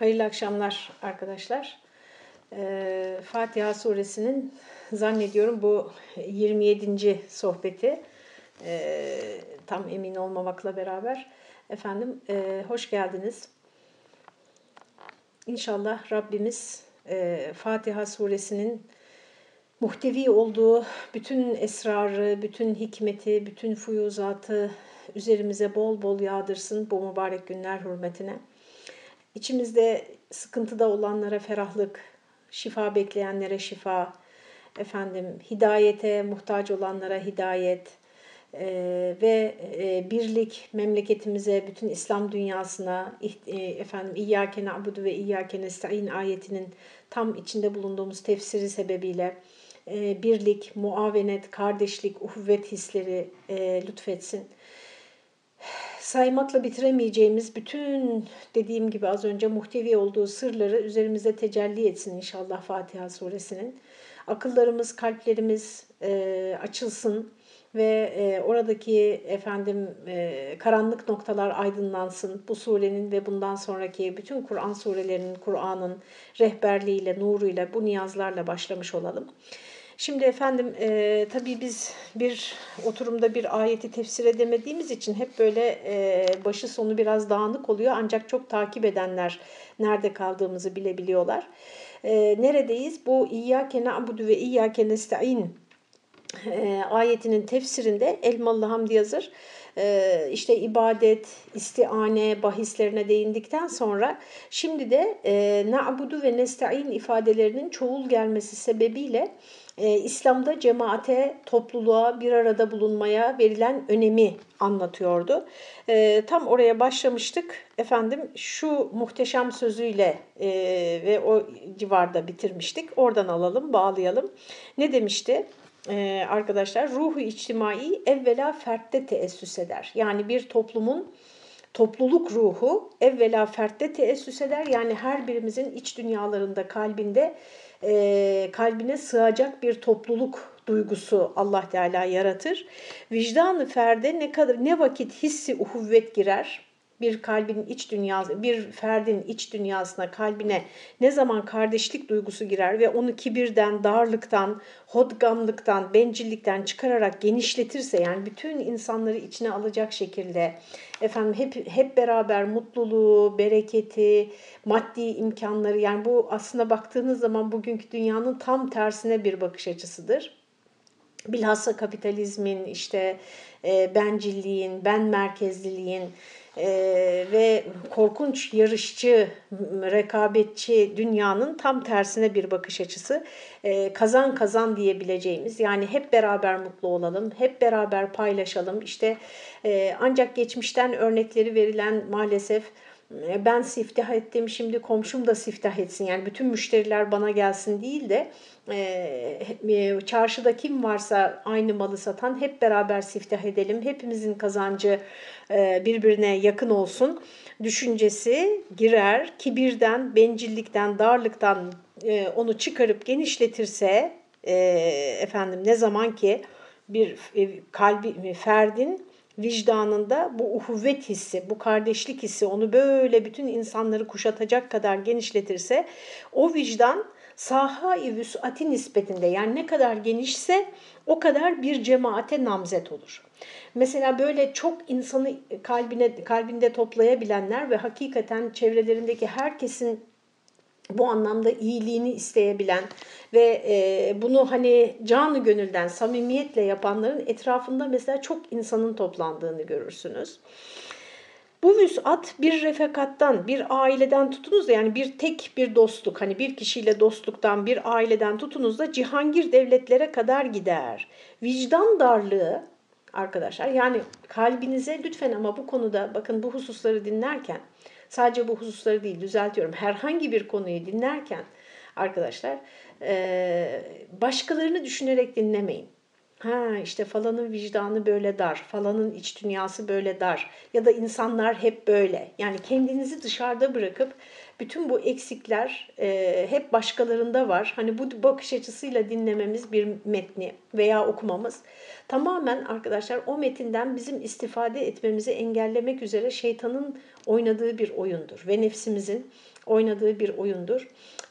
Hayırlı akşamlar arkadaşlar. Ee, Fatiha suresinin zannediyorum bu 27. sohbeti. Ee, tam emin olmamakla beraber. Efendim e, hoş geldiniz. İnşallah Rabbimiz e, Fatiha suresinin muhtevi olduğu bütün esrarı, bütün hikmeti, bütün fuyuzatı üzerimize bol bol yağdırsın bu mübarek günler hürmetine. İçimizde sıkıntıda olanlara ferahlık, şifa bekleyenlere şifa, efendim hidayete muhtaç olanlara hidayet e, ve e, birlik memleketimize, bütün İslam dünyasına e, efendim İyyâke na'budu ve İyyâke nesta'in ayetinin tam içinde bulunduğumuz tefsiri sebebiyle e, birlik, muavenet, kardeşlik, uhuvvet hisleri e, lütfetsin saymakla bitiremeyeceğimiz bütün dediğim gibi az önce muhtevi olduğu sırları üzerimize tecelli etsin inşallah Fatiha suresinin. Akıllarımız, kalplerimiz e, açılsın ve e, oradaki efendim e, karanlık noktalar aydınlansın. Bu surenin ve bundan sonraki bütün Kur'an surelerinin, Kur'an'ın rehberliğiyle, nuruyla, bu niyazlarla başlamış olalım. Şimdi efendim e, tabii biz bir oturumda bir ayeti tefsir edemediğimiz için hep böyle e, başı sonu biraz dağınık oluyor. Ancak çok takip edenler nerede kaldığımızı bilebiliyorlar. E, neredeyiz? Bu İyyâke na'budu ve İyyâke nesta'in e, ayetinin tefsirinde Elmalı Hamdi yazır e, işte ibadet, istiane bahislerine değindikten sonra şimdi de e, na'budu ve nesta'in ifadelerinin çoğul gelmesi sebebiyle e, İslam'da cemaate, topluluğa, bir arada bulunmaya verilen önemi anlatıyordu. E, tam oraya başlamıştık. Efendim şu muhteşem sözüyle e, ve o civarda bitirmiştik. Oradan alalım, bağlayalım. Ne demişti? Ee, arkadaşlar ruhu içtimai evvela fertte teessüs eder. Yani bir toplumun topluluk ruhu evvela fertte teessüs eder. Yani her birimizin iç dünyalarında, kalbinde e, kalbine sığacak bir topluluk duygusu Allah Teala yaratır. Vicdanı ferde ne kadar ne vakit hissi uhuvvet girer, bir kalbin iç dünyası, bir ferdin iç dünyasına, kalbine ne zaman kardeşlik duygusu girer ve onu kibirden, darlıktan, hodgamlıktan, bencillikten çıkararak genişletirse yani bütün insanları içine alacak şekilde efendim hep hep beraber mutluluğu, bereketi, maddi imkanları yani bu aslında baktığınız zaman bugünkü dünyanın tam tersine bir bakış açısıdır. Bilhassa kapitalizmin işte e, bencilliğin, ben merkezliliğin, ee, ve korkunç yarışçı, rekabetçi dünyanın tam tersine bir bakış açısı. Ee, kazan kazan diyebileceğimiz yani hep beraber mutlu olalım, hep beraber paylaşalım. İşte e, ancak geçmişten örnekleri verilen maalesef e, ben siftah ettim şimdi komşum da siftah etsin. Yani bütün müşteriler bana gelsin değil de e, e, çarşıda kim varsa aynı malı satan hep beraber siftah edelim. Hepimizin kazancı birbirine yakın olsun düşüncesi girer. Kibirden, bencillikten, darlıktan onu çıkarıp genişletirse efendim ne zaman ki bir kalbi ferdin vicdanında bu uhuvvet hissi, bu kardeşlik hissi onu böyle bütün insanları kuşatacak kadar genişletirse o vicdan saha-i vüs'ati nispetinde yani ne kadar genişse o kadar bir cemaate namzet olur. Mesela böyle çok insanı kalbine kalbinde toplayabilenler ve hakikaten çevrelerindeki herkesin bu anlamda iyiliğini isteyebilen ve e, bunu hani canı gönülden samimiyetle yapanların etrafında mesela çok insanın toplandığını görürsünüz. Bu vüsat bir refekattan, bir aileden tutunuz da yani bir tek bir dostluk, hani bir kişiyle dostluktan, bir aileden tutunuz da cihangir devletlere kadar gider. Vicdan darlığı arkadaşlar yani kalbinize lütfen ama bu konuda bakın bu hususları dinlerken Sadece bu hususları değil düzeltiyorum. Herhangi bir konuyu dinlerken arkadaşlar başkalarını düşünerek dinlemeyin. Ha işte falanın vicdanı böyle dar, falanın iç dünyası böyle dar ya da insanlar hep böyle. Yani kendinizi dışarıda bırakıp bütün bu eksikler e, hep başkalarında var. Hani bu bakış açısıyla dinlememiz bir metni veya okumamız tamamen arkadaşlar o metinden bizim istifade etmemizi engellemek üzere şeytanın oynadığı bir oyundur ve nefsimizin oynadığı bir oyundur.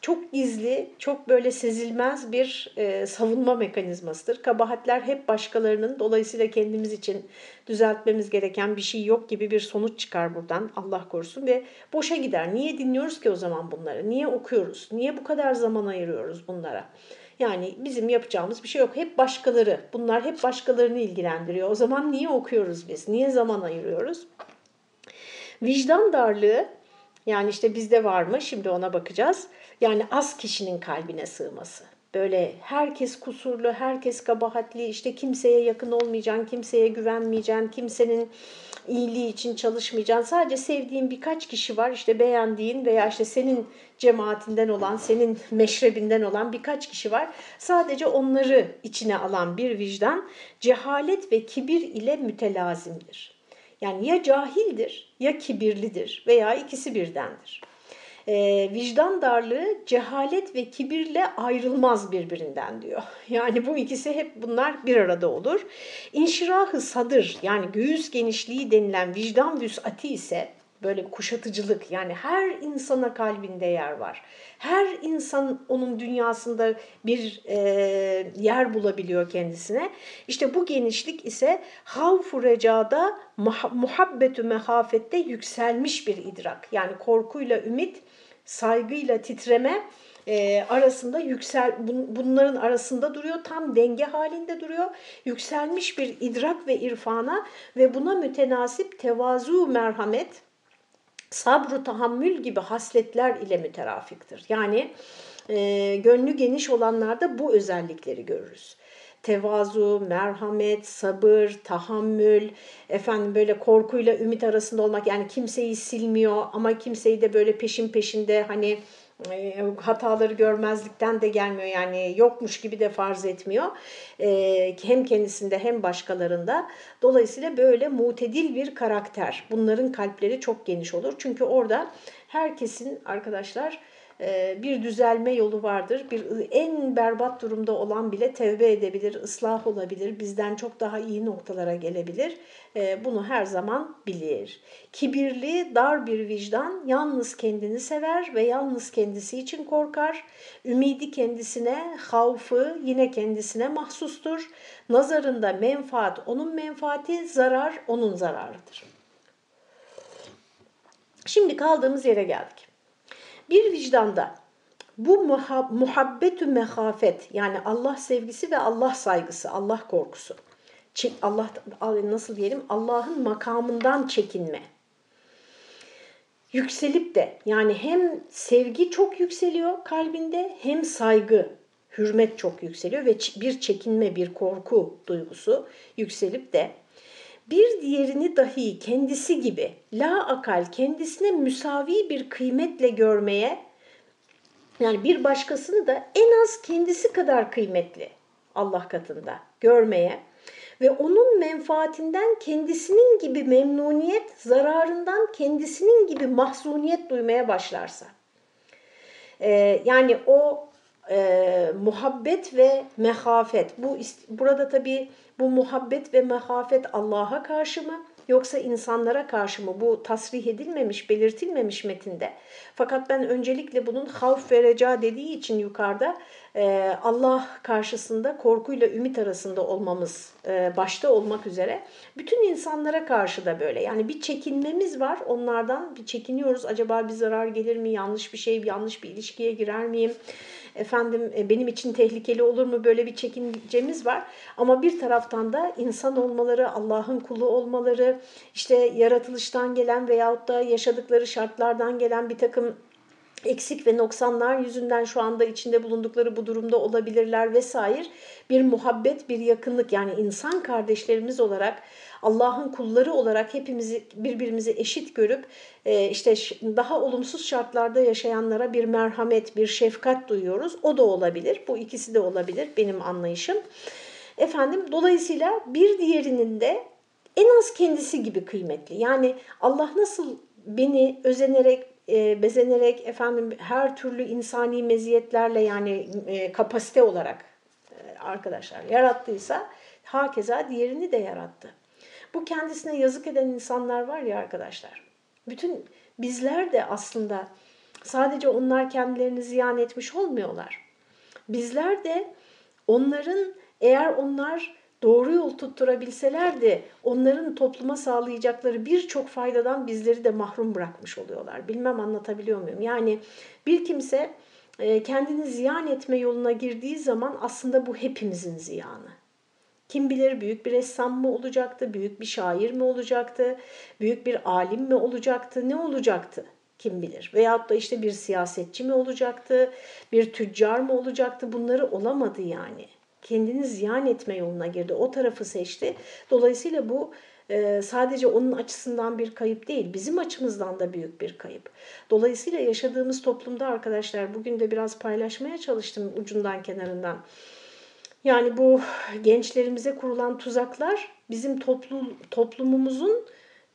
Çok gizli, çok böyle sezilmez bir e, savunma mekanizmasıdır. Kabahatler hep başkalarının, dolayısıyla kendimiz için düzeltmemiz gereken bir şey yok gibi bir sonuç çıkar buradan Allah korusun ve boşa gider. Niye dinliyoruz ki o zaman bunları? Niye okuyoruz? Niye bu kadar zaman ayırıyoruz bunlara? Yani bizim yapacağımız bir şey yok. Hep başkaları. Bunlar hep başkalarını ilgilendiriyor. O zaman niye okuyoruz biz? Niye zaman ayırıyoruz? Vicdan darlığı yani işte bizde var mı? Şimdi ona bakacağız. Yani az kişinin kalbine sığması. Böyle herkes kusurlu, herkes kabahatli, işte kimseye yakın olmayacaksın, kimseye güvenmeyeceksin, kimsenin iyiliği için çalışmayacaksın. Sadece sevdiğin birkaç kişi var, işte beğendiğin veya işte senin cemaatinden olan, senin meşrebinden olan birkaç kişi var. Sadece onları içine alan bir vicdan cehalet ve kibir ile mütelazimdir. Yani ya cahildir ya kibirlidir veya ikisi birdendir. Ee, vicdan darlığı cehalet ve kibirle ayrılmaz birbirinden diyor. Yani bu ikisi hep bunlar bir arada olur. İnşirahı sadır yani göğüs genişliği denilen vicdan vüsati ise böyle kuşatıcılık yani her insana kalbinde yer var. Her insan onun dünyasında bir e, yer bulabiliyor kendisine. İşte bu genişlik ise havfu recada muhabbetü mehafette yükselmiş bir idrak. Yani korkuyla ümit, saygıyla titreme e, arasında yüksel bunların arasında duruyor tam denge halinde duruyor yükselmiş bir idrak ve irfana ve buna mütenasip tevazu merhamet sabru tahammül gibi hasletler ile müterafiktir. Yani e, gönlü geniş olanlarda bu özellikleri görürüz. Tevazu, merhamet, sabır, tahammül, efendim böyle korkuyla ümit arasında olmak yani kimseyi silmiyor ama kimseyi de böyle peşin peşinde hani e, hataları görmezlikten de gelmiyor yani yokmuş gibi de farz etmiyor. E, hem kendisinde hem başkalarında. Dolayısıyla böyle mutedil bir karakter. Bunların kalpleri çok geniş olur. Çünkü orada herkesin arkadaşlar bir düzelme yolu vardır. Bir en berbat durumda olan bile tevbe edebilir, ıslah olabilir, bizden çok daha iyi noktalara gelebilir. E, bunu her zaman bilir. Kibirli, dar bir vicdan yalnız kendini sever ve yalnız kendisi için korkar. Ümidi kendisine, havfı yine kendisine mahsustur. Nazarında menfaat onun menfaati, zarar onun zararıdır. Şimdi kaldığımız yere geldik. Bir vicdanda bu muhabbetü mehafet yani Allah sevgisi ve Allah saygısı, Allah korkusu. Allah nasıl diyelim? Allah'ın makamından çekinme. Yükselip de yani hem sevgi çok yükseliyor kalbinde hem saygı, hürmet çok yükseliyor ve bir çekinme, bir korku duygusu yükselip de bir diğerini dahi kendisi gibi la akal kendisine müsavi bir kıymetle görmeye yani bir başkasını da en az kendisi kadar kıymetli Allah katında görmeye ve onun menfaatinden kendisinin gibi memnuniyet, zararından kendisinin gibi mahzuniyet duymaya başlarsa. Ee, yani o e, muhabbet ve mehafet. Bu burada tabii bu muhabbet ve mehafet Allah'a karşı mı yoksa insanlara karşı mı? Bu tasrih edilmemiş, belirtilmemiş metinde. Fakat ben öncelikle bunun havf ve reca dediği için yukarıda e, Allah karşısında korkuyla ümit arasında olmamız e, başta olmak üzere bütün insanlara karşı da böyle. Yani bir çekinmemiz var onlardan bir çekiniyoruz. Acaba bir zarar gelir mi? Yanlış bir şey, yanlış bir ilişkiye girer miyim? Efendim e, benim için tehlikeli olur mu böyle bir çekincemiz var. Ama bir taraftan da insan olmaları, Allah'ın kulu olmaları, işte yaratılıştan gelen veyahut da yaşadıkları şartlardan gelen bir takım eksik ve noksanlar yüzünden şu anda içinde bulundukları bu durumda olabilirler vesaire. Bir muhabbet, bir yakınlık yani insan kardeşlerimiz olarak Allah'ın kulları olarak hepimizi birbirimizi eşit görüp e, işte daha olumsuz şartlarda yaşayanlara bir merhamet, bir şefkat duyuyoruz. O da olabilir. Bu ikisi de olabilir benim anlayışım. Efendim dolayısıyla bir diğerinin de en az kendisi gibi kıymetli. Yani Allah nasıl beni özenerek e, bezenerek efendim her türlü insani meziyetlerle yani e, kapasite olarak e, arkadaşlar yarattıysa hakeza diğerini de yarattı. Bu kendisine yazık eden insanlar var ya arkadaşlar. Bütün bizler de aslında Sadece onlar kendilerini ziyan etmiş olmuyorlar. Bizler de onların eğer onlar doğru yol tutturabilselerdi onların topluma sağlayacakları birçok faydadan bizleri de mahrum bırakmış oluyorlar. Bilmem anlatabiliyor muyum? Yani bir kimse e, kendini ziyan etme yoluna girdiği zaman aslında bu hepimizin ziyanı. Kim bilir büyük bir ressam mı olacaktı, büyük bir şair mi olacaktı, büyük bir alim mi olacaktı, ne olacaktı? Kim bilir. Veyahut da işte bir siyasetçi mi olacaktı, bir tüccar mı olacaktı bunları olamadı yani kendini ziyan etme yoluna girdi. O tarafı seçti. Dolayısıyla bu e, sadece onun açısından bir kayıp değil, bizim açımızdan da büyük bir kayıp. Dolayısıyla yaşadığımız toplumda arkadaşlar bugün de biraz paylaşmaya çalıştım ucundan kenarından. Yani bu gençlerimize kurulan tuzaklar bizim toplum, toplumumuzun,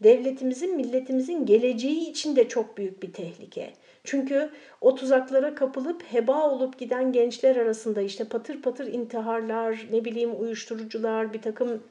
devletimizin, milletimizin geleceği için de çok büyük bir tehlike. Çünkü o tuzaklara kapılıp heba olup giden gençler arasında işte patır patır intiharlar, ne bileyim uyuşturucular, bir takım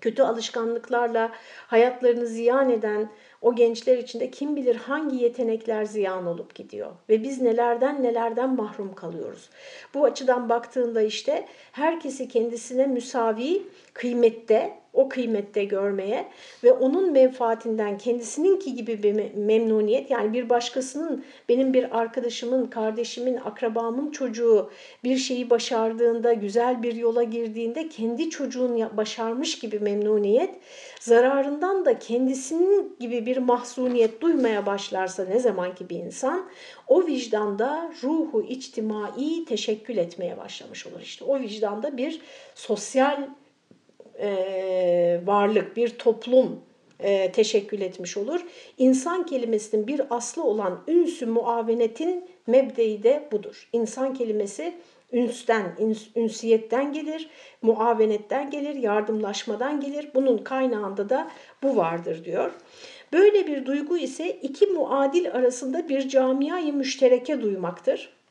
kötü alışkanlıklarla hayatlarını ziyan eden o gençler içinde kim bilir hangi yetenekler ziyan olup gidiyor ve biz nelerden nelerden mahrum kalıyoruz. Bu açıdan baktığında işte herkesi kendisine müsavi kıymette o kıymette görmeye ve onun menfaatinden kendisininki gibi bir memnuniyet yani bir başkasının benim bir arkadaşımın, kardeşimin, akrabamın çocuğu bir şeyi başardığında, güzel bir yola girdiğinde kendi çocuğun başarmış gibi memnuniyet, zararından da kendisinin gibi bir mahzuniyet duymaya başlarsa ne zamanki bir insan o vicdanda ruhu içtimai teşekkül etmeye başlamış olur. işte o vicdanda bir sosyal e, varlık, bir toplum e, teşekkül etmiş olur. İnsan kelimesinin bir aslı olan ünsü muavenetin mebdeyi de budur. İnsan kelimesi ünsten, üns, ünsiyetten gelir, muavenetten gelir, yardımlaşmadan gelir. Bunun kaynağında da bu vardır diyor. Böyle bir duygu ise iki muadil arasında bir camiayı müştereke duymaktır.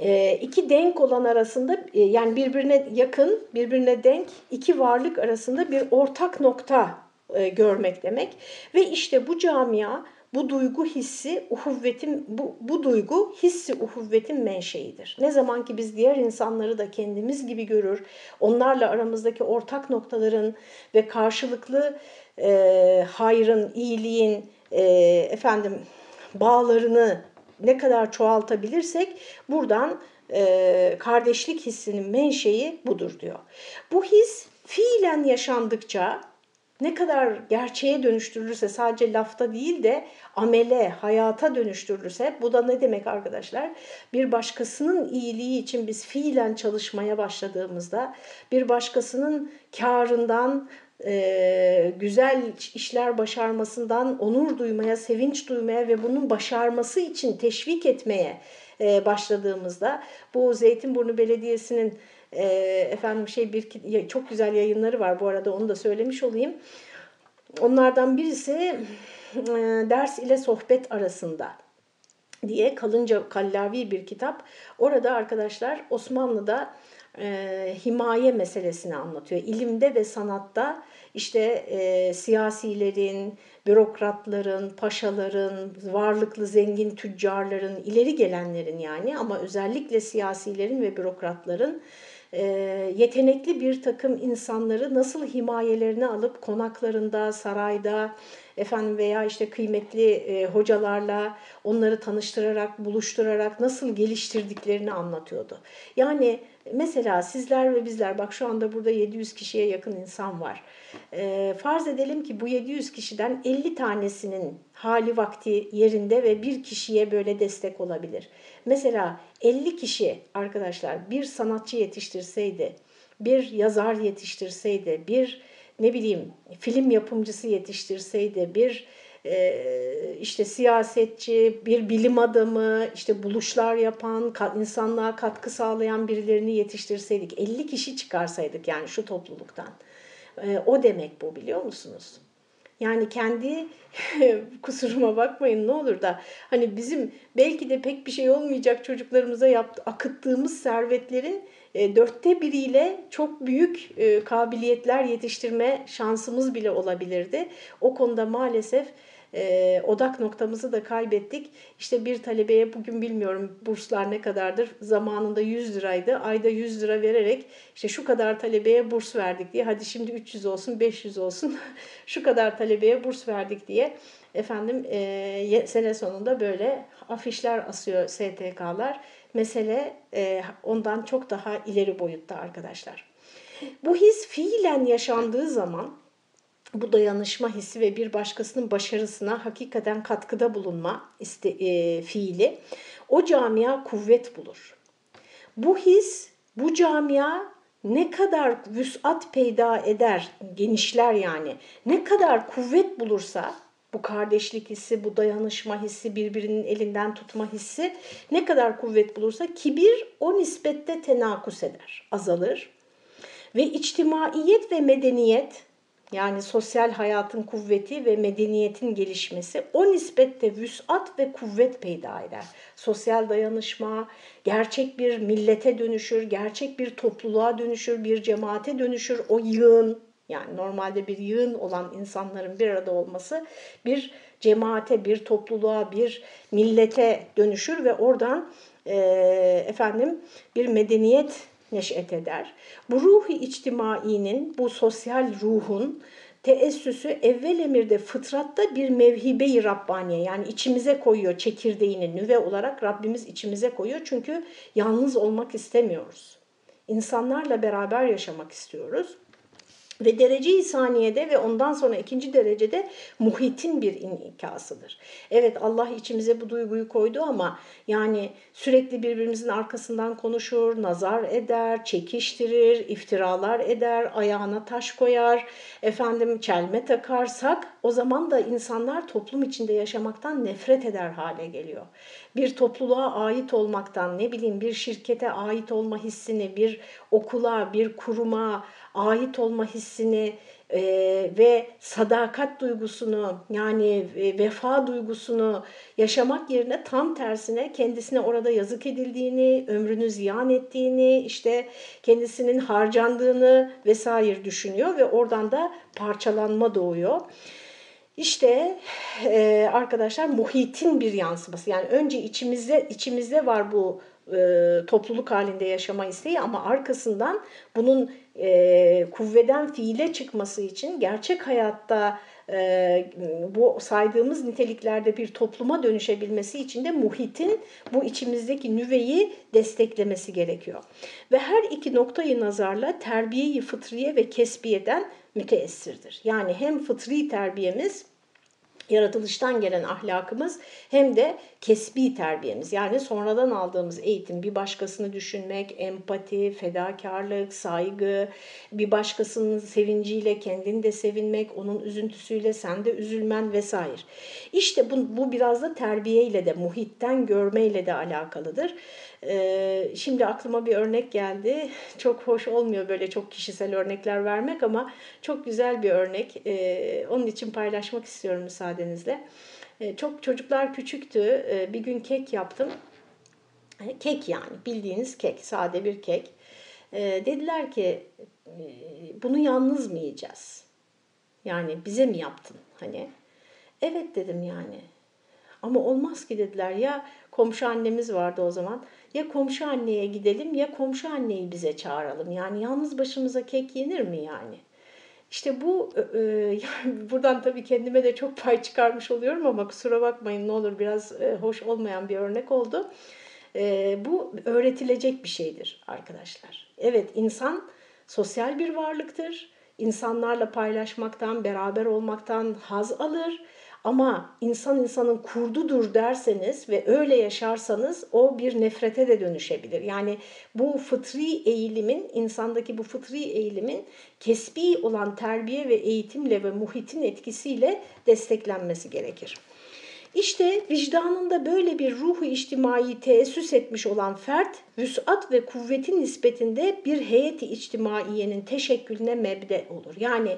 E, iki denk olan arasında e, yani birbirine yakın, birbirine denk iki varlık arasında bir ortak nokta e, görmek demek. Ve işte bu camia bu duygu hissi uhuvvetin bu, bu duygu hissi uhuvvetin menşeidir. Ne zaman ki biz diğer insanları da kendimiz gibi görür, onlarla aramızdaki ortak noktaların ve karşılıklı e, hayrın, iyiliğin, e, efendim bağlarını ne kadar çoğaltabilirsek buradan e, kardeşlik hissinin menşei budur diyor. Bu his fiilen yaşandıkça ne kadar gerçeğe dönüştürülürse sadece lafta değil de amele, hayata dönüştürülürse bu da ne demek arkadaşlar? Bir başkasının iyiliği için biz fiilen çalışmaya başladığımızda bir başkasının karından, e, güzel işler başarmasından onur duymaya, sevinç duymaya ve bunun başarması için teşvik etmeye e, başladığımızda bu Zeytinburnu Belediyesi'nin e, efendim şey bir çok güzel yayınları var bu arada onu da söylemiş olayım. Onlardan birisi e, ders ile sohbet arasında diye kalınca kallavi bir kitap. Orada arkadaşlar Osmanlı'da e, himaye meselesini anlatıyor. İlimde ve sanatta işte e, siyasilerin, bürokratların, paşaların, varlıklı zengin tüccarların, ileri gelenlerin yani ama özellikle siyasilerin ve bürokratların e, yetenekli bir takım insanları nasıl himayelerine alıp konaklarında, sarayda, efendim veya işte kıymetli e, hocalarla onları tanıştırarak, buluşturarak nasıl geliştirdiklerini anlatıyordu. Yani mesela sizler ve bizler bak şu anda burada 700 kişiye yakın insan var. E, farz edelim ki bu 700 kişiden 50 tanesinin hali vakti yerinde ve bir kişiye böyle destek olabilir. Mesela 50 kişi arkadaşlar bir sanatçı yetiştirseydi, bir yazar yetiştirseydi, bir ne bileyim film yapımcısı yetiştirseydi, bir işte siyasetçi, bir bilim adamı, işte buluşlar yapan, insanlığa katkı sağlayan birilerini yetiştirseydik, 50 kişi çıkarsaydık yani şu topluluktan. E, o demek bu biliyor musunuz? Yani kendi kusuruma bakmayın ne olur da hani bizim belki de pek bir şey olmayacak çocuklarımıza yaptı, akıttığımız servetlerin e, dörtte biriyle çok büyük e, kabiliyetler yetiştirme şansımız bile olabilirdi. O konuda maalesef e, odak noktamızı da kaybettik. İşte bir talebeye bugün bilmiyorum burslar ne kadardır. Zamanında 100 liraydı. Ayda 100 lira vererek işte şu kadar talebeye burs verdik diye. Hadi şimdi 300 olsun 500 olsun şu kadar talebeye burs verdik diye. Efendim e, sene sonunda böyle afişler asıyor STK'lar. Mesele e, ondan çok daha ileri boyutta arkadaşlar. Bu his fiilen yaşandığı zaman bu dayanışma hissi ve bir başkasının başarısına hakikaten katkıda bulunma iste, e, fiili o camia kuvvet bulur. Bu his, bu camia ne kadar vüsat peyda eder, genişler yani, ne kadar kuvvet bulursa bu kardeşlik hissi, bu dayanışma hissi, birbirinin elinden tutma hissi ne kadar kuvvet bulursa kibir o nispette tenakus eder, azalır. Ve içtimaiyet ve medeniyet yani sosyal hayatın kuvveti ve medeniyetin gelişmesi o nispette vüsat ve kuvvet peyda eder. Sosyal dayanışma gerçek bir millete dönüşür, gerçek bir topluluğa dönüşür, bir cemaate dönüşür. O yığın yani normalde bir yığın olan insanların bir arada olması bir cemaate, bir topluluğa, bir millete dönüşür ve oradan e, efendim bir medeniyet neş'et eder. Bu ruhi içtimainin, bu sosyal ruhun teessüsü evvel emirde fıtratta bir mevhibe-i Rabbaniye yani içimize koyuyor çekirdeğini nüve olarak Rabbimiz içimize koyuyor. Çünkü yalnız olmak istemiyoruz. İnsanlarla beraber yaşamak istiyoruz. Ve derece-i saniyede ve ondan sonra ikinci derecede muhitin bir inikasıdır. Evet Allah içimize bu duyguyu koydu ama yani sürekli birbirimizin arkasından konuşur, nazar eder, çekiştirir, iftiralar eder, ayağına taş koyar, efendim çelme takarsak o zaman da insanlar toplum içinde yaşamaktan nefret eder hale geliyor. Bir topluluğa ait olmaktan, ne bileyim bir şirkete ait olma hissini, bir okula, bir kuruma, ait olma hissini e, ve sadakat duygusunu yani e, vefa duygusunu yaşamak yerine tam tersine kendisine orada yazık edildiğini, ömrünü ziyan ettiğini, işte kendisinin harcandığını vesaire düşünüyor ve oradan da parçalanma doğuyor. İşte e, arkadaşlar muhitin bir yansıması. Yani önce içimizde içimizde var bu e, topluluk halinde yaşama isteği ama arkasından bunun e, kuvveden fiile çıkması için gerçek hayatta e, bu saydığımız niteliklerde bir topluma dönüşebilmesi için de muhitin bu içimizdeki nüveyi desteklemesi gerekiyor. Ve her iki noktayı nazarla terbiyeyi fıtriye ve kesbiyeden müteessirdir. Yani hem fıtri terbiyemiz yaratılıştan gelen ahlakımız hem de kesbi terbiyemiz yani sonradan aldığımız eğitim bir başkasını düşünmek, empati, fedakarlık, saygı, bir başkasının sevinciyle kendini de sevinmek, onun üzüntüsüyle sen de üzülmen vesaire. İşte bu, bu biraz da terbiyeyle de, muhitten görmeyle de alakalıdır. Şimdi aklıma bir örnek geldi. Çok hoş olmuyor böyle çok kişisel örnekler vermek ama çok güzel bir örnek. Onun için paylaşmak istiyorum müsaadenizle. Çok çocuklar küçüktü. Bir gün kek yaptım. Kek yani bildiğiniz kek, sade bir kek. Dediler ki bunu yalnız mı yiyeceğiz? Yani bize mi yaptın hani? Evet dedim yani. Ama olmaz ki dediler ya komşu annemiz vardı o zaman ya komşu anneye gidelim ya komşu anneyi bize çağıralım. Yani yalnız başımıza kek yenir mi yani? İşte bu e, yani buradan tabii kendime de çok pay çıkarmış oluyorum ama kusura bakmayın ne olur biraz e, hoş olmayan bir örnek oldu. E, bu öğretilecek bir şeydir arkadaşlar. Evet insan sosyal bir varlıktır. İnsanlarla paylaşmaktan, beraber olmaktan haz alır ama insan insanın kurdudur derseniz ve öyle yaşarsanız o bir nefrete de dönüşebilir. Yani bu fıtri eğilimin, insandaki bu fıtri eğilimin kesbi olan terbiye ve eğitimle ve muhitin etkisiyle desteklenmesi gerekir. İşte vicdanında böyle bir ruhu içtimai teessüs etmiş olan fert, vüsat ve kuvvetin nispetinde bir heyeti içtimaiyenin teşekkülüne mebde olur. Yani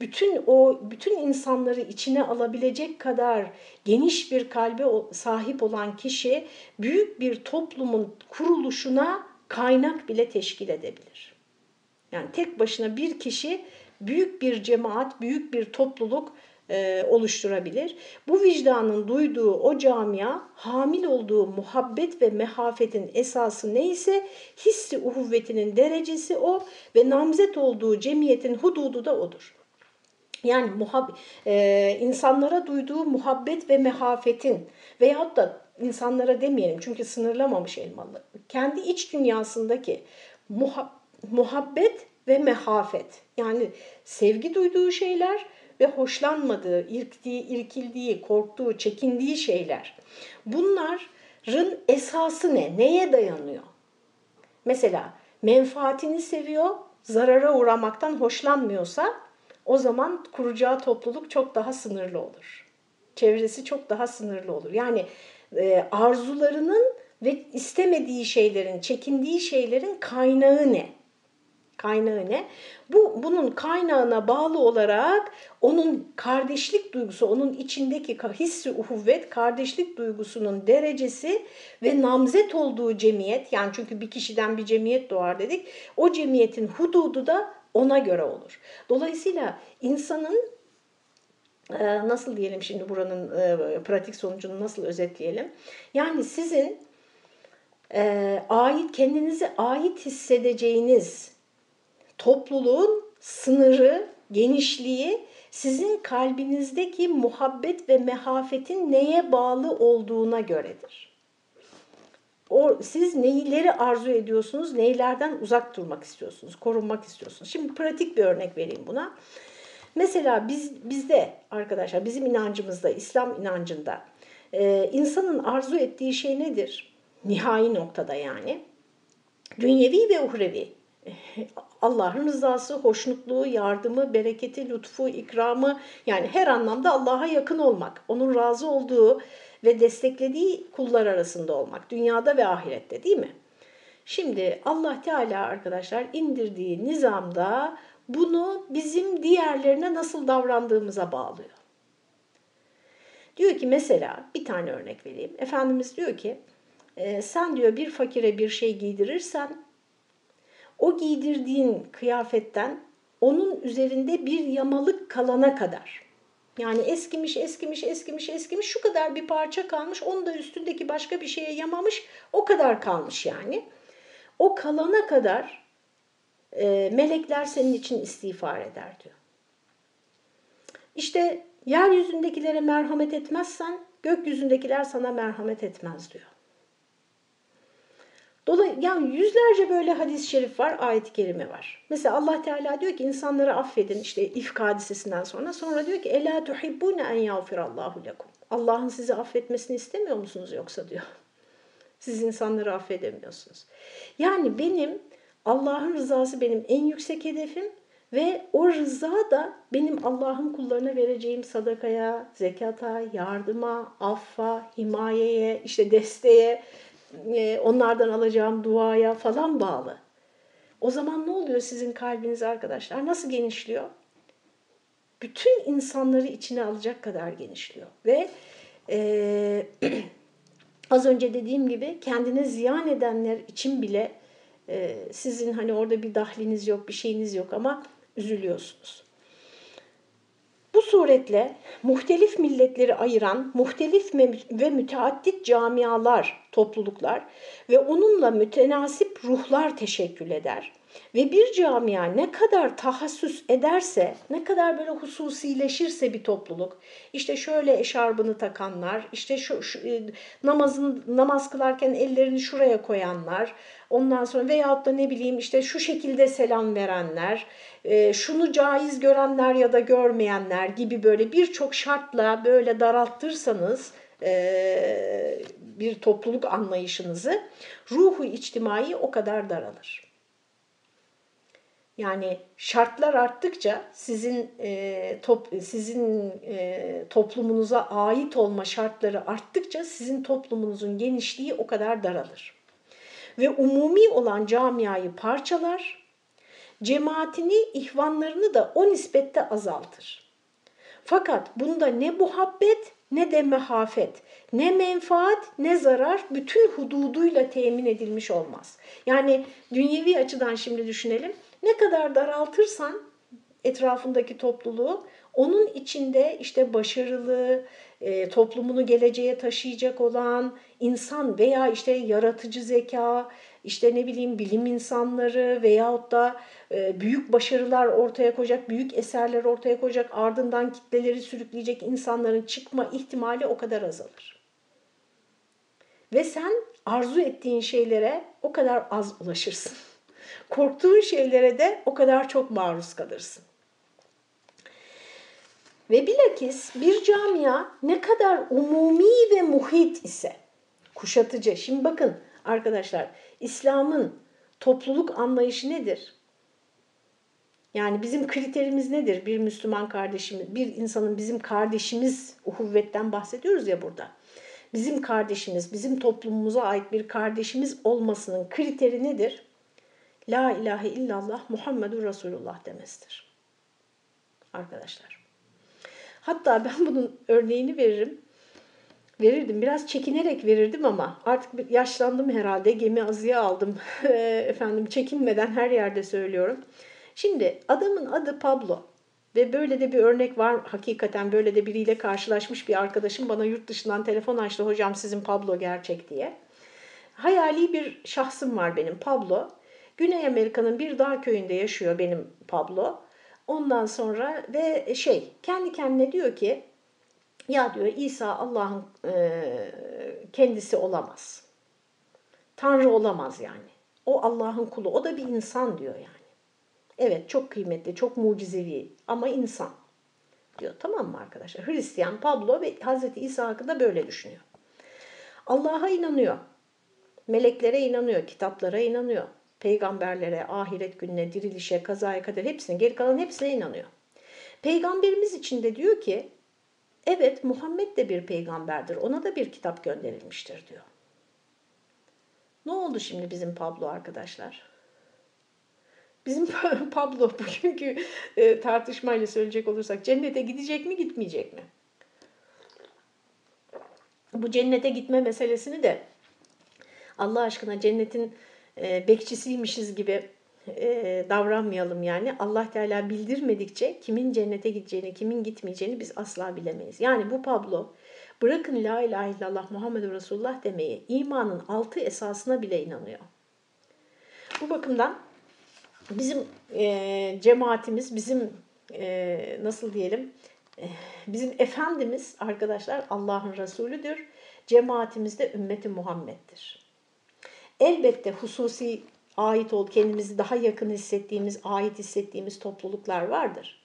bütün o bütün insanları içine alabilecek kadar geniş bir kalbe sahip olan kişi büyük bir toplumun kuruluşuna kaynak bile teşkil edebilir. Yani tek başına bir kişi büyük bir cemaat, büyük bir topluluk e, oluşturabilir. Bu vicdanın duyduğu o camia hamil olduğu muhabbet ve mehafetin esası neyse hissi uhuvvetinin derecesi o ve namzet olduğu cemiyetin hududu da odur. Yani muhab e, insanlara duyduğu muhabbet ve mehafetin veyahut da insanlara demeyelim çünkü sınırlamamış Elmalı. Kendi iç dünyasındaki muhab muhabbet ve mehafet yani sevgi duyduğu şeyler ve hoşlanmadığı, irktiği, irkildiği, korktuğu, çekindiği şeyler. Bunların esası ne? Neye dayanıyor? Mesela menfaatini seviyor, zarara uğramaktan hoşlanmıyorsa o zaman kuracağı topluluk çok daha sınırlı olur. Çevresi çok daha sınırlı olur. Yani e, arzularının ve istemediği şeylerin, çekindiği şeylerin kaynağı ne? Kaynağı ne? Bu bunun kaynağına bağlı olarak onun kardeşlik duygusu, onun içindeki hissi uhuvvet, kardeşlik duygusunun derecesi ve namzet olduğu cemiyet, yani çünkü bir kişiden bir cemiyet doğar dedik, o cemiyetin hududu da ona göre olur. Dolayısıyla insanın e, nasıl diyelim şimdi buranın e, pratik sonucunu nasıl özetleyelim? Yani sizin e, ait kendinizi ait hissedeceğiniz topluluğun sınırı, genişliği sizin kalbinizdeki muhabbet ve mehafetin neye bağlı olduğuna göredir. O, siz neyleri arzu ediyorsunuz, neylerden uzak durmak istiyorsunuz, korunmak istiyorsunuz. Şimdi pratik bir örnek vereyim buna. Mesela biz bizde arkadaşlar, bizim inancımızda, İslam inancında e, insanın arzu ettiği şey nedir? Nihai noktada yani. Dünyevi ve uhrevi. Allah'ın rızası, hoşnutluğu, yardımı, bereketi, lütfu, ikramı yani her anlamda Allah'a yakın olmak, onun razı olduğu ve desteklediği kullar arasında olmak dünyada ve ahirette değil mi? Şimdi Allah Teala arkadaşlar indirdiği nizamda bunu bizim diğerlerine nasıl davrandığımıza bağlıyor. Diyor ki mesela bir tane örnek vereyim. Efendimiz diyor ki sen diyor bir fakire bir şey giydirirsen o giydirdiğin kıyafetten onun üzerinde bir yamalık kalana kadar yani eskimiş, eskimiş, eskimiş, eskimiş şu kadar bir parça kalmış. Onu da üstündeki başka bir şeye yamamış. O kadar kalmış yani. O kalana kadar e, melekler senin için istiğfar eder diyor. İşte yeryüzündekilere merhamet etmezsen gökyüzündekiler sana merhamet etmez diyor. Dolay yani yüzlerce böyle hadis-i şerif var, ayet-i kerime var. Mesela Allah Teala diyor ki insanları affedin işte ifk hadisesinden sonra. Sonra diyor ki ela tuhibbune en yağfirallahu lekum. Allah'ın sizi affetmesini istemiyor musunuz yoksa diyor. Siz insanları affedemiyorsunuz. Yani benim Allah'ın rızası benim en yüksek hedefim ve o rıza da benim Allah'ın kullarına vereceğim sadakaya, zekata, yardıma, affa, himayeye, işte desteğe, onlardan alacağım duaya falan bağlı. O zaman ne oluyor sizin kalbiniz arkadaşlar? Nasıl genişliyor? Bütün insanları içine alacak kadar genişliyor. Ve e, az önce dediğim gibi kendine ziyan edenler için bile e, sizin hani orada bir dahliniz yok, bir şeyiniz yok ama üzülüyorsunuz. Bu suretle muhtelif milletleri ayıran muhtelif ve müteaddit camialar, topluluklar ve onunla mütenasip ruhlar teşekkül eder. Ve bir camia ne kadar tahassüs ederse, ne kadar böyle hususileşirse bir topluluk, işte şöyle eşarbını takanlar, işte şu, şu e, namazın namaz kılarken ellerini şuraya koyanlar, ondan sonra veyahut da ne bileyim işte şu şekilde selam verenler, e, şunu caiz görenler ya da görmeyenler gibi böyle birçok şartla böyle daraltırsanız e, bir topluluk anlayışınızı ruhu içtimai o kadar daralır. Yani şartlar arttıkça sizin e, top, sizin e, toplumunuza ait olma şartları arttıkça sizin toplumunuzun genişliği o kadar daralır. Ve umumi olan camiayı parçalar, cemaatini, ihvanlarını da o nispette azaltır. Fakat bunda ne muhabbet ne de mehafet, ne menfaat ne zarar bütün hududuyla temin edilmiş olmaz. Yani dünyevi açıdan şimdi düşünelim ne kadar daraltırsan etrafındaki topluluğu Onun içinde işte başarılı, e, toplumunu geleceğe taşıyacak olan insan veya işte yaratıcı zeka, işte ne bileyim bilim insanları veyahut da e, büyük başarılar ortaya koyacak, büyük eserler ortaya koyacak, ardından kitleleri sürükleyecek insanların çıkma ihtimali o kadar azalır. Ve sen arzu ettiğin şeylere o kadar az ulaşırsın. Korktuğun şeylere de o kadar çok maruz kalırsın. Ve bilakis bir camia ne kadar umumi ve muhit ise, kuşatıcı. Şimdi bakın arkadaşlar, İslam'ın topluluk anlayışı nedir? Yani bizim kriterimiz nedir? Bir Müslüman kardeşimiz, bir insanın bizim kardeşimiz, uhuvvetten bahsediyoruz ya burada. Bizim kardeşimiz, bizim toplumumuza ait bir kardeşimiz olmasının kriteri nedir? La ilahe illallah Muhammedur Resulullah demesidir. Arkadaşlar. Hatta ben bunun örneğini veririm. Verirdim. Biraz çekinerek verirdim ama artık yaşlandım herhalde. Gemi azıya aldım. Efendim çekinmeden her yerde söylüyorum. Şimdi adamın adı Pablo. Ve böyle de bir örnek var. Hakikaten böyle de biriyle karşılaşmış bir arkadaşım bana yurt dışından telefon açtı. Hocam sizin Pablo gerçek diye. Hayali bir şahsım var benim Pablo. Güney Amerika'nın bir dağ köyünde yaşıyor benim Pablo. Ondan sonra ve şey kendi kendine diyor ki ya diyor İsa Allah'ın e, kendisi olamaz. Tanrı olamaz yani. O Allah'ın kulu. O da bir insan diyor yani. Evet çok kıymetli, çok mucizevi ama insan diyor. Tamam mı arkadaşlar? Hristiyan Pablo ve Hazreti İsa hakkında böyle düşünüyor. Allah'a inanıyor. Meleklere inanıyor, kitaplara inanıyor. Peygamberlere, ahiret gününe, dirilişe, kazaya kadar hepsine, geri kalan hepsine inanıyor. Peygamberimiz için de diyor ki, evet Muhammed de bir peygamberdir, ona da bir kitap gönderilmiştir diyor. Ne oldu şimdi bizim Pablo arkadaşlar? Bizim Pablo bugünkü e, tartışmayla söyleyecek olursak cennete gidecek mi gitmeyecek mi? Bu cennete gitme meselesini de Allah aşkına cennetin e, bekçisiymişiz gibi e, davranmayalım yani. Allah Teala bildirmedikçe kimin cennete gideceğini, kimin gitmeyeceğini biz asla bilemeyiz. Yani bu Pablo bırakın la ilahe illallah Muhammedur Resulullah demeyi imanın altı esasına bile inanıyor. Bu bakımdan bizim e, cemaatimiz, bizim nasıl diyelim, bizim Efendimiz arkadaşlar Allah'ın Resulüdür. Cemaatimiz de ümmeti Muhammed'dir. Elbette hususi ait ol, kendimizi daha yakın hissettiğimiz, ait hissettiğimiz topluluklar vardır.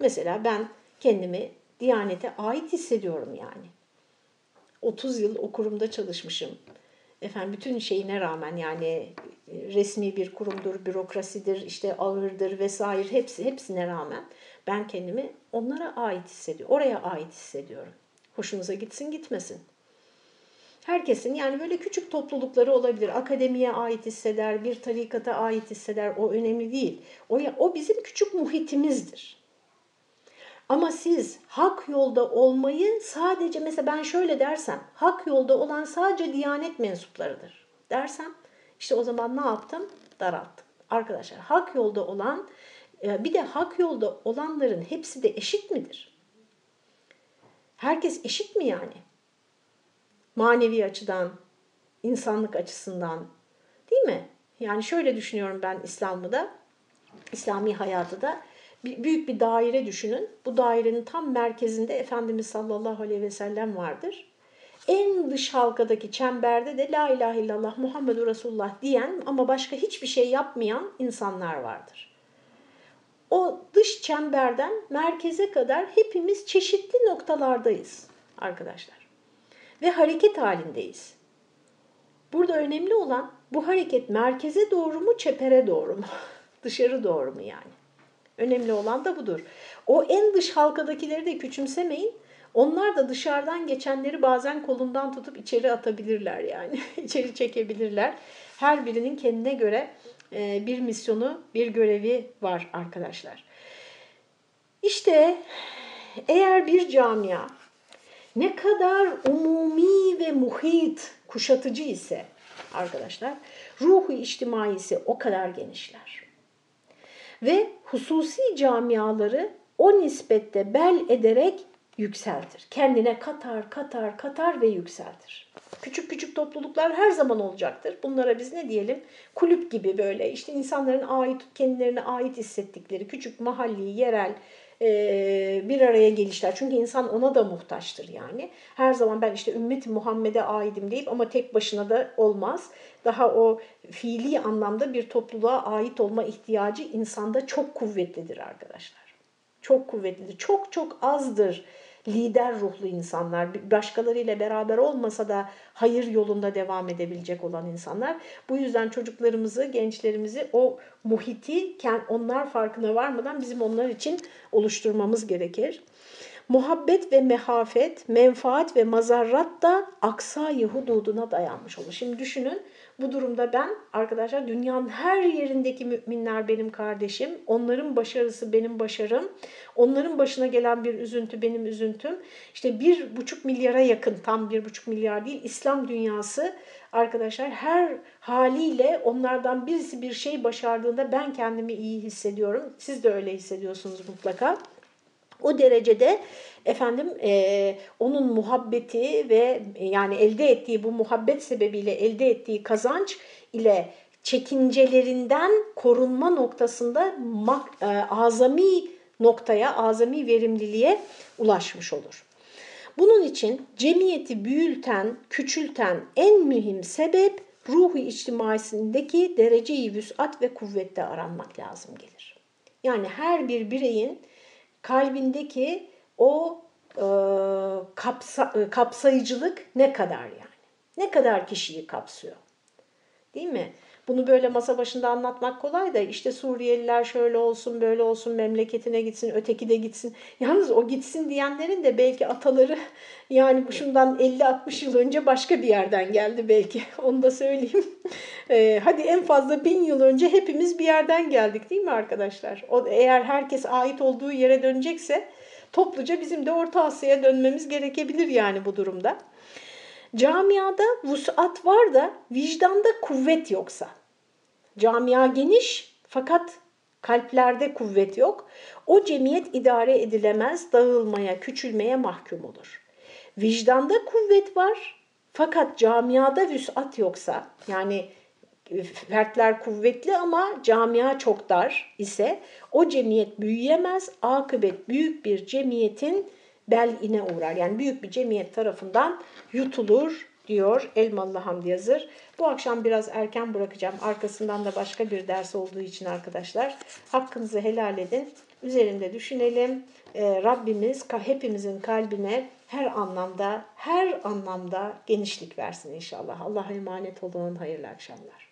Mesela ben kendimi Diyanete ait hissediyorum yani. 30 yıl okurumda çalışmışım. Efendim bütün şeyine rağmen yani resmi bir kurumdur, bürokrasidir, işte ağırdır vesaire hepsi hepsine rağmen ben kendimi onlara ait hissediyorum. Oraya ait hissediyorum. Hoşunuza gitsin gitmesin. Herkesin yani böyle küçük toplulukları olabilir. Akademiye ait hisseder, bir tarikata ait hisseder. O önemli değil. O, o bizim küçük muhitimizdir. Ama siz hak yolda olmayı sadece mesela ben şöyle dersem hak yolda olan sadece diyanet mensuplarıdır dersem işte o zaman ne yaptım? Daralttım. Arkadaşlar hak yolda olan e, bir de hak yolda olanların hepsi de eşit midir? Herkes eşit mi yani? Manevi açıdan, insanlık açısından değil mi? Yani şöyle düşünüyorum ben İslam'ı da, İslami hayatı da büyük bir daire düşünün. Bu dairenin tam merkezinde Efendimiz sallallahu aleyhi ve sellem vardır. En dış halkadaki çemberde de la ilahe illallah Muhammedur Resulullah diyen ama başka hiçbir şey yapmayan insanlar vardır. O dış çemberden merkeze kadar hepimiz çeşitli noktalardayız arkadaşlar. Ve hareket halindeyiz. Burada önemli olan bu hareket merkeze doğru mu, çepere doğru mu? Dışarı doğru mu yani? Önemli olan da budur. O en dış halkadakileri de küçümsemeyin. Onlar da dışarıdan geçenleri bazen kolundan tutup içeri atabilirler yani. içeri çekebilirler. Her birinin kendine göre e, bir misyonu, bir görevi var arkadaşlar. İşte eğer bir camia ne kadar umumi ve muhit, kuşatıcı ise arkadaşlar, ruhu içtimaisi o kadar genişler. Ve hususi camiaları o nispette bel ederek yükseltir. Kendine katar, katar, katar ve yükseltir. Küçük küçük topluluklar her zaman olacaktır. Bunlara biz ne diyelim? Kulüp gibi böyle işte insanların ait kendilerine ait hissettikleri küçük mahalli, yerel bir araya gelişler. Çünkü insan ona da muhtaçtır yani. Her zaman ben işte ümmeti Muhammed'e aidim deyip ama tek başına da olmaz. Daha o fiili anlamda bir topluluğa ait olma ihtiyacı insanda çok kuvvetlidir arkadaşlar. Çok kuvvetlidir. Çok çok azdır lider ruhlu insanlar, başkalarıyla beraber olmasa da hayır yolunda devam edebilecek olan insanlar. Bu yüzden çocuklarımızı, gençlerimizi o muhiti onlar farkına varmadan bizim onlar için oluşturmamız gerekir. Muhabbet ve mehafet, menfaat ve mazarrat da aksayı hududuna dayanmış olur. Şimdi düşünün bu durumda ben arkadaşlar dünyanın her yerindeki müminler benim kardeşim. Onların başarısı benim başarım. Onların başına gelen bir üzüntü benim üzüntüm. İşte bir buçuk milyara yakın tam bir buçuk milyar değil İslam dünyası arkadaşlar her haliyle onlardan birisi bir şey başardığında ben kendimi iyi hissediyorum. Siz de öyle hissediyorsunuz mutlaka. O derecede efendim e, onun muhabbeti ve yani elde ettiği bu muhabbet sebebiyle elde ettiği kazanç ile çekincelerinden korunma noktasında e, azami noktaya, azami verimliliğe ulaşmış olur. Bunun için cemiyeti büyülten, küçülten en mühim sebep ruhu içtimaisindeki dereceyi vüsat ve kuvvette aranmak lazım gelir. Yani her bir bireyin kalbindeki o e, kapsa, e, kapsayıcılık ne kadar yani? Ne kadar kişiyi kapsıyor? Değil mi? Bunu böyle masa başında anlatmak kolay da işte Suriyeliler şöyle olsun böyle olsun memleketine gitsin öteki de gitsin. Yalnız o gitsin diyenlerin de belki ataları yani şundan 50-60 yıl önce başka bir yerden geldi belki onu da söyleyeyim. Ee, hadi en fazla bin yıl önce hepimiz bir yerden geldik değil mi arkadaşlar? O, eğer herkes ait olduğu yere dönecekse topluca bizim de Orta Asya'ya dönmemiz gerekebilir yani bu durumda. Camiada vusat var da vicdanda kuvvet yoksa. Camia geniş fakat kalplerde kuvvet yok. O cemiyet idare edilemez, dağılmaya, küçülmeye mahkum olur. Vicdanda kuvvet var fakat camiada vüsat yoksa yani fertler kuvvetli ama camia çok dar ise o cemiyet büyüyemez. Akıbet büyük bir cemiyetin beline uğrar. Yani büyük bir cemiyet tarafından yutulur diyor Elmalı Hamdi Yazır. Bu akşam biraz erken bırakacağım. Arkasından da başka bir ders olduğu için arkadaşlar. Hakkınızı helal edin. Üzerinde düşünelim. Ee, Rabbimiz hepimizin kalbine her anlamda, her anlamda genişlik versin inşallah. Allah'a emanet olun. Hayırlı akşamlar.